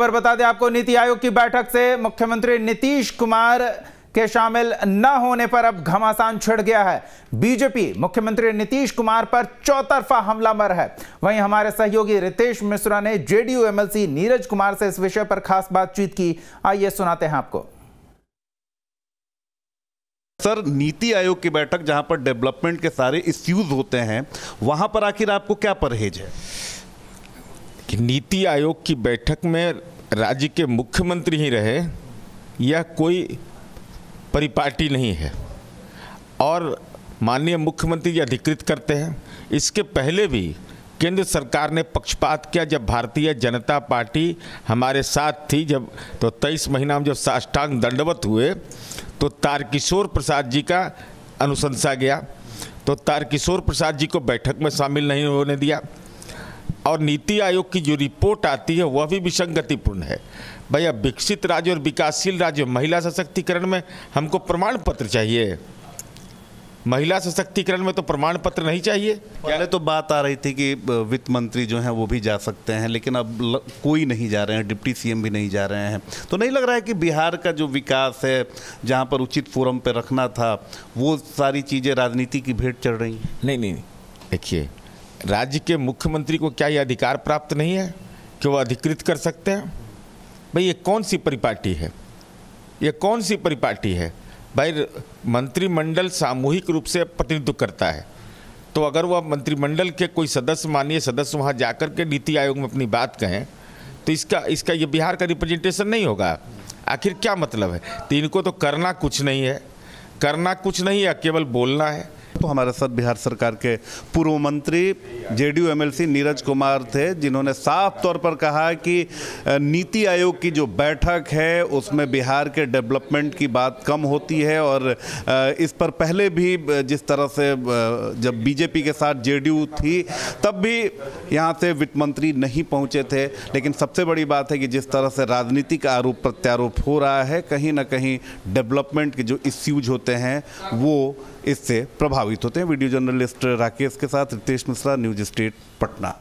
खबर बता दें आपको नीति आयोग की बैठक से मुख्यमंत्री नीतीश कुमार के शामिल न होने पर अब घमासान छिड़ गया है। बीजेपी मुख्यमंत्री नीतीश कुमार पर चौतरफा हमलावर है। वहीं हमारे सहयोगी रितेश मिश्रा ने जेडीयू एमएलसी नीरज कुमार से इस विषय पर खास बातचीत की। आइए सुनाते हैं आपको। सर नीति आयोग की बैठक जहाँ पर डेवलपमेंट के सारे इश्यूज़ होते हैं वहाँ पर आखिर आपको क्या परहेज है? कि नीति आयोग की बैठक में राज्य के मुख्यमंत्री ही रहे, यह कोई परिपाटी नहीं है। और माननीय मुख्यमंत्री जी अधिकृत करते हैं। इसके पहले भी केंद्र सरकार ने पक्षपात किया जब भारतीय जनता पार्टी हमारे साथ थी जब तो तेईस महीना में जब साष्टांग दंडवत हुए तो तारकिशोर प्रसाद जी का अनुशंसा गया। तो तारकिशोर प्रसाद जी को बैठक में शामिल नहीं होने दिया। और नीति आयोग की जो रिपोर्ट आती है वह भी विसंगतिपूर्ण है। भैया विकसित राज्य और विकासशील राज्य महिला सशक्तिकरण में हमको प्रमाण पत्र चाहिए। महिला सशक्तिकरण में तो प्रमाण पत्र नहीं चाहिए। पहले तो बात आ रही थी कि वित्त मंत्री जो हैं वो भी जा सकते हैं लेकिन अब ल, कोई नहीं जा रहे हैं डिप्टी सीएम भी नहीं जा रहे हैं। तो नहीं लग रहा है कि बिहार का जो विकास है जहाँ पर उचित फोरम पर रखना था वो सारी चीज़ें राजनीति की भेंट चढ़ रही हैं? नहीं नहीं। देखिए राज्य के मुख्यमंत्री को क्या यह अधिकार प्राप्त नहीं है कि वो अधिकृत कर सकते हैं? भाई, ये कौन सी परिपाटी है? ये कौन सी परिपाटी है? भाई, मंत्रिमंडल सामूहिक रूप से प्रतिनिधित्व करता है। तो अगर वह मंत्रिमंडल के कोई सदस्य माननीय सदस्य वहाँ जाकर के नीति आयोग में अपनी बात कहें तो इसका इसका ये बिहार का रिप्रेजेंटेशन नहीं होगा। आखिर क्या मतलब है? तो इनको तो करना कुछ नहीं है। करना कुछ नहीं है, केवल बोलना है। तो हमारे साथ बिहार सरकार के पूर्व मंत्री जेडीयू एमएलसी नीरज कुमार थे, जिन्होंने साफ़ तौर पर कहा कि नीति आयोग की जो बैठक है, उसमें बिहार के डेवलपमेंट की बात कम होती है और इस पर पहले भी जिस तरह से जब बीजेपी के साथ जेडीयू थी, तब भी यहाँ से वित्त मंत्री नहीं पहुँचे थे। लेकिन सबसे बड़ी बात है कि जिस तरह से राजनीतिक आरोप प्रत्यारोप हो रहा है, कहीं ना कहीं डेवलपमेंट के जो इश्यूज़ होते हैं, वो इससे प्रभावित होते हैं वीडियो जर्नलिस्ट राकेश के साथ रितेश मिश्रा न्यूज़ स्टेट पटना।